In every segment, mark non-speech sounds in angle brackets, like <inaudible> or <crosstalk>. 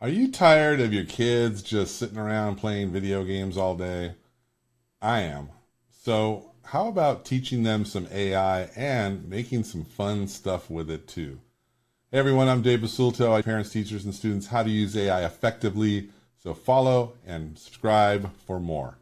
Are you tired of your kids just sitting around playing video games all day? I am. So, how about teaching them some AI and making some fun stuff with it too? Hey everyone, I'm Dave Basulto. I parents, teachers, and students how to use AI effectively. So follow and subscribe for more.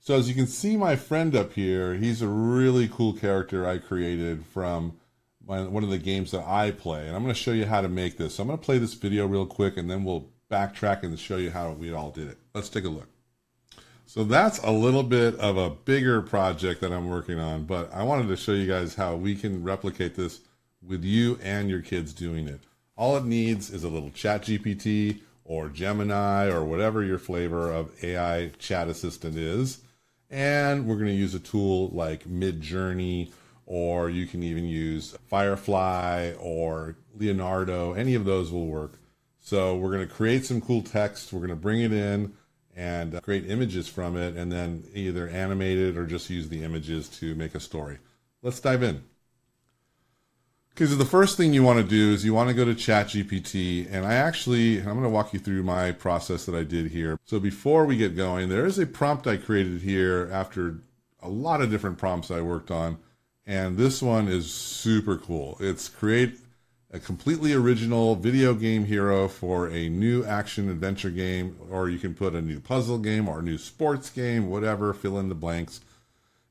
So as you can see my friend up here, he's a really cool character I created from one of the games that I play. And I'm going to show you how to make this. So I'm going to play this video real quick and then we'll backtrack and show you how we all did it. Let's take a look. So that's a little bit of a bigger project that I'm working on, but I wanted to show you guys how we can replicate this with you and your kids doing it. All it needs is a little ChatGPT or Gemini or whatever your flavor of AI chat assistant is. And we're going to use a tool like Midjourney or you can even use Firefly or Leonardo. Any of those will work. So we're going to create some cool text. We're going to bring it in and uh, create images from it and then either animate it or just use the images to make a story. Let's dive in. Okay, so the first thing you want to do is you want to go to ChatGPT, and I actually, I'm going to walk you through my process that I did here. So before we get going, there is a prompt I created here after a lot of different prompts I worked on and this one is super cool. It's create a completely original video game hero for a new action adventure game, or you can put a new puzzle game or a new sports game, whatever, fill in the blanks.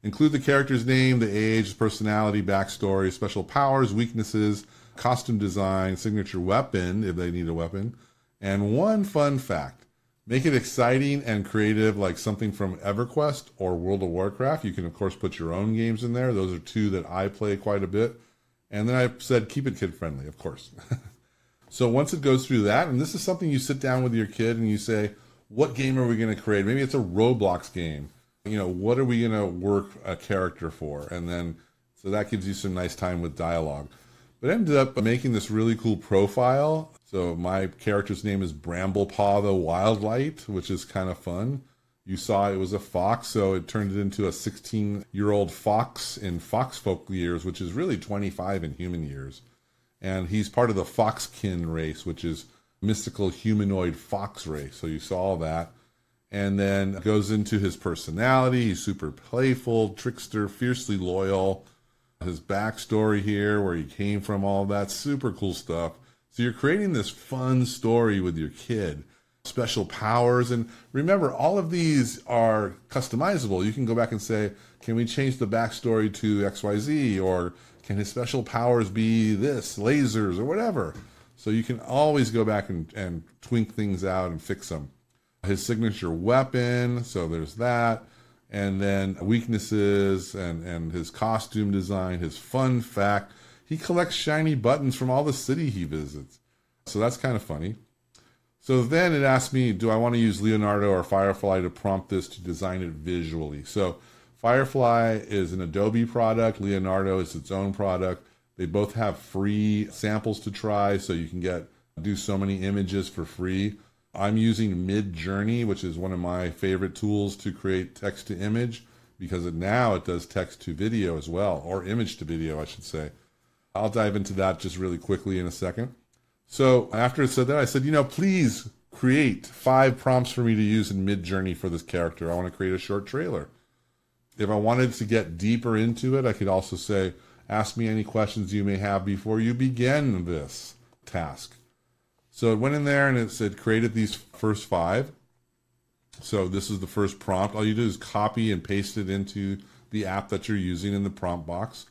Include the character's name, the age, personality, backstory, special powers, weaknesses, costume design, signature weapon if they need a weapon, and one fun fact. Make it exciting and creative, like something from EverQuest or World of Warcraft. You can, of course, put your own games in there. Those are two that I play quite a bit. And then I said, keep it kid friendly, of course. <laughs> so once it goes through that, and this is something you sit down with your kid and you say, what game are we going to create? Maybe it's a Roblox game. You know, what are we going to work a character for? And then, so that gives you some nice time with dialogue. But ended up making this really cool profile so my character's name is Bramblepaw the Wildlight, which is kind of fun. You saw it was a fox, so it turned it into a 16 year old fox in fox folk years, which is really 25 in human years. And he's part of the foxkin race, which is mystical humanoid fox race. So you saw that. And then goes into his personality. He's super playful, trickster, fiercely loyal. His backstory here, where he came from, all that super cool stuff. So you're creating this fun story with your kid, special powers. And remember, all of these are customizable. You can go back and say, can we change the backstory to XYZ? Or can his special powers be this, lasers, or whatever? So you can always go back and, and twink things out and fix them. His signature weapon, so there's that. And then weaknesses and, and his costume design, his fun fact he collects shiny buttons from all the city he visits. So that's kind of funny. So then it asks me, do I want to use Leonardo or Firefly to prompt this to design it visually? So Firefly is an Adobe product, Leonardo is its own product. They both have free samples to try, so you can get do so many images for free. I'm using Midjourney, which is one of my favorite tools to create text to image because now it does text to video as well, or image to video, I should say. I'll dive into that just really quickly in a second. So after it said that, I said, you know, please create five prompts for me to use in Midjourney for this character. I want to create a short trailer. If I wanted to get deeper into it, I could also say, ask me any questions you may have before you begin this task. So it went in there and it said created these first five. So this is the first prompt. All you do is copy and paste it into the app that you're using in the prompt box.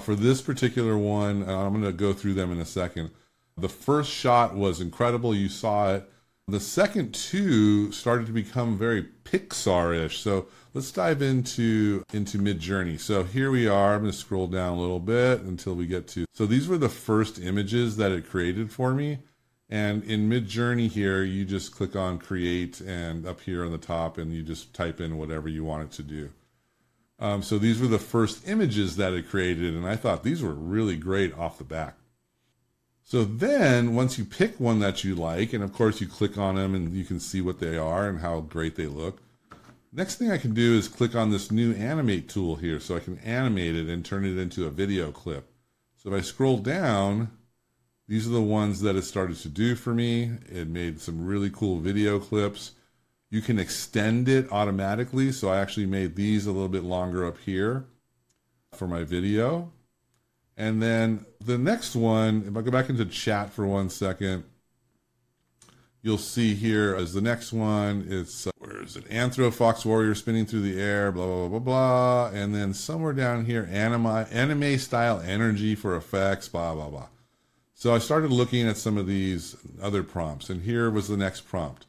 For this particular one, I'm going to go through them in a second. The first shot was incredible. You saw it. The second two started to become very Pixar-ish. So let's dive into into Midjourney. So here we are. I'm going to scroll down a little bit until we get to. So these were the first images that it created for me. And in Midjourney here, you just click on create and up here on the top and you just type in whatever you want it to do. Um, so these were the first images that it created, and I thought these were really great off the back. So then, once you pick one that you like, and of course you click on them and you can see what they are and how great they look. Next thing I can do is click on this new animate tool here so I can animate it and turn it into a video clip. So if I scroll down, These are the ones that it started to do for me. It made some really cool video clips. You can extend it automatically. So I actually made these a little bit longer up here for my video. And then the next one, if I go back into chat for one second, you'll see here as the next one, it's, uh, where is it? Anthro Fox Warrior spinning through the air, blah, blah, blah, blah, blah. And then somewhere down here, anime, anime style energy for effects, blah, blah, blah. So I started looking at some of these other prompts, and here was the next prompt.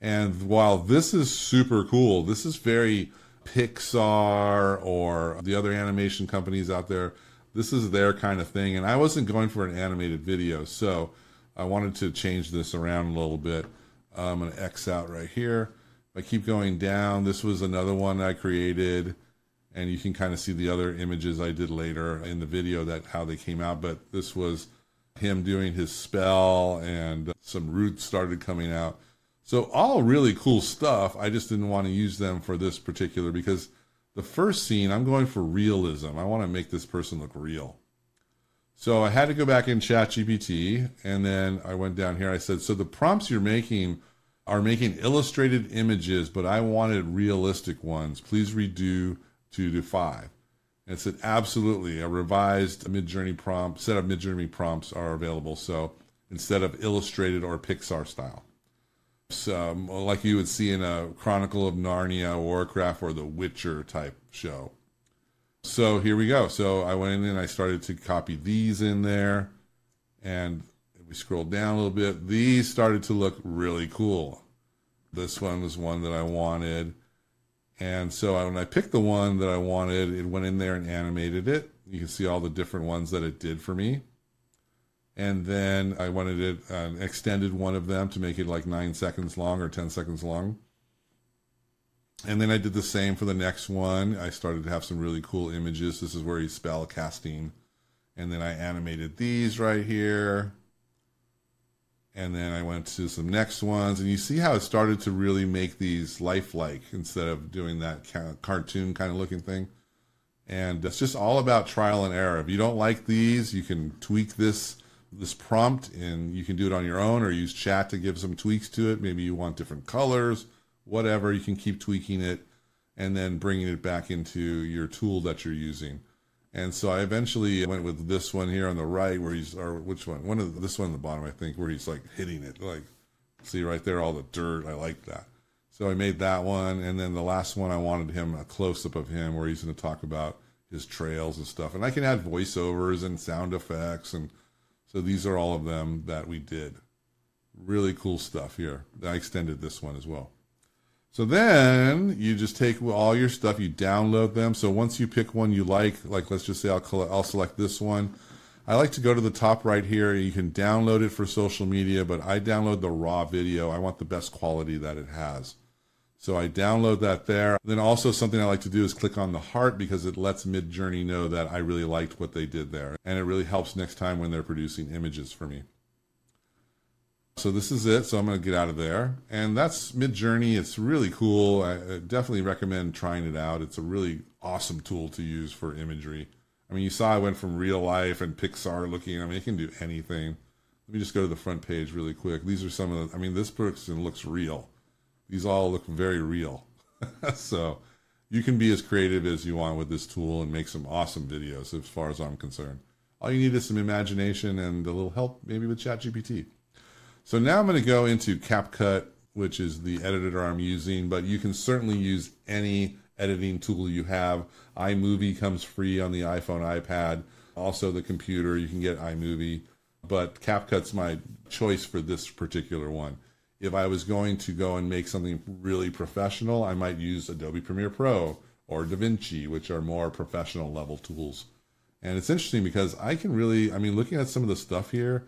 And while this is super cool, this is very Pixar or the other animation companies out there. This is their kind of thing. And I wasn't going for an animated video, so I wanted to change this around a little bit. Uh, I'm going to X out right here. I keep going down, this was another one I created. And you can kind of see the other images I did later in the video that how they came out. But this was him doing his spell and some roots started coming out. So all really cool stuff. I just didn't want to use them for this particular because the first scene, I'm going for realism. I want to make this person look real. So I had to go back in ChatGPT and then I went down here. I said, so the prompts you're making are making illustrated images, but I wanted realistic ones. Please redo two to five. And said, absolutely. A revised Midjourney prompt, set of Midjourney prompts are available. So instead of illustrated or Pixar style um, like you would see in a Chronicle of Narnia, Warcraft, or The Witcher type show. So here we go. So I went in and I started to copy these in there, and we scrolled down a little bit. These started to look really cool. This one was one that I wanted. And so I, when I picked the one that I wanted, it went in there and animated it. You can see all the different ones that it did for me and then I wanted it uh, extended one of them to make it like nine seconds long or ten seconds long. And then I did the same for the next one. I started to have some really cool images. This is where he's spell casting, and then I animated these right here. And then I went to some next ones, and you see how it started to really make these lifelike instead of doing that kind of cartoon kind of looking thing. And it's just all about trial and error. If you don't like these, you can tweak this this prompt and you can do it on your own or use chat to give some tweaks to it. Maybe you want different colors, whatever. You can keep tweaking it and then bringing it back into your tool that you're using. And so I eventually went with this one here on the right where he's, or which one? One of the, this one on the bottom, I think, where he's like hitting it. Like, see right there, all the dirt. I like that. So I made that one. And then the last one, I wanted him a close up of him where he's going to talk about his trails and stuff. And I can add voiceovers and sound effects and so these are all of them that we did. Really cool stuff here. I extended this one as well. So then you just take all your stuff, you download them. So once you pick one you like, like let's just say I'll, I'll select this one. I like to go to the top right here. You can download it for social media, but I download the raw video. I want the best quality that it has. So I download that there. Then also something I like to do is click on the heart because it lets Midjourney know that I really liked what they did there. And it really helps next time when they're producing images for me. So this is it. So I'm going to get out of there. And that's Midjourney. It's really cool. I definitely recommend trying it out. It's a really awesome tool to use for imagery. I mean, you saw I went from real life and Pixar looking. I mean, it can do anything. Let me just go to the front page really quick. These are some of the, I mean, this person looks real these all look very real. <laughs> so you can be as creative as you want with this tool and make some awesome videos as far as I'm concerned. All you need is some imagination and a little help maybe with ChatGPT. So now I'm going to go into CapCut, which is the editor I'm using, but you can certainly use any editing tool you have. iMovie comes free on the iPhone, iPad, also the computer. You can get iMovie, but CapCut's my choice for this particular one if I was going to go and make something really professional, I might use Adobe Premiere Pro or DaVinci, which are more professional level tools. And it's interesting because I can really, I mean, looking at some of the stuff here,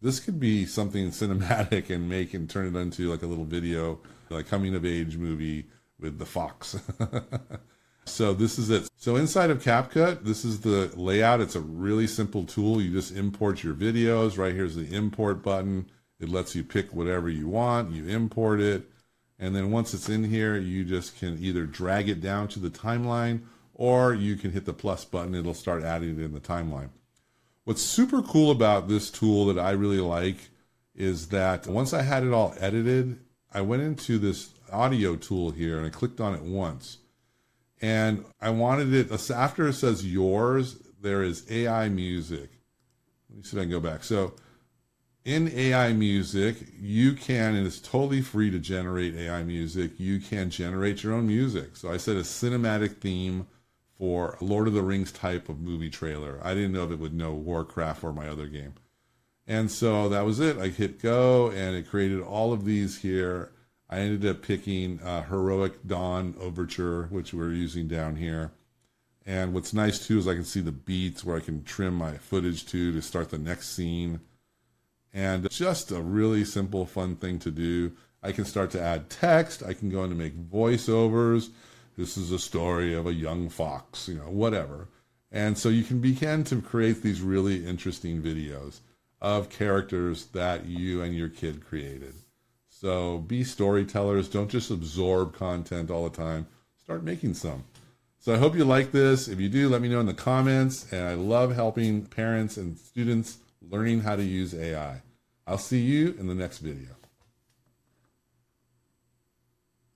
this could be something <laughs> cinematic and make and turn it into like a little video, like coming of age movie with the fox. <laughs> so this is it. So inside of CapCut, this is the layout. It's a really simple tool. You just import your videos. Right here's the import button it lets you pick whatever you want, you import it, and then once it's in here, you just can either drag it down to the timeline or you can hit the plus button, it'll start adding it in the timeline. What's super cool about this tool that I really like is that once I had it all edited, I went into this audio tool here and I clicked on it once. And I wanted it, after it says yours, there is AI music. Let me see if I can go back. So in AI music, you can, and it's totally free to generate AI music, you can generate your own music. So I said a cinematic theme for a Lord of the Rings type of movie trailer. I didn't know if it would know Warcraft or my other game. And so that was it. I hit go and it created all of these here. I ended up picking uh, Heroic Dawn Overture, which we're using down here. And what's nice too is I can see the beats where I can trim my footage to to start the next scene. And just a really simple, fun thing to do. I can start to add text. I can go in to make voiceovers. This is a story of a young fox, you know, whatever. And so you can begin to create these really interesting videos of characters that you and your kid created. So be storytellers. Don't just absorb content all the time. Start making some. So I hope you like this. If you do, let me know in the comments. And I love helping parents and students learning how to use AI. I'll see you in the next video.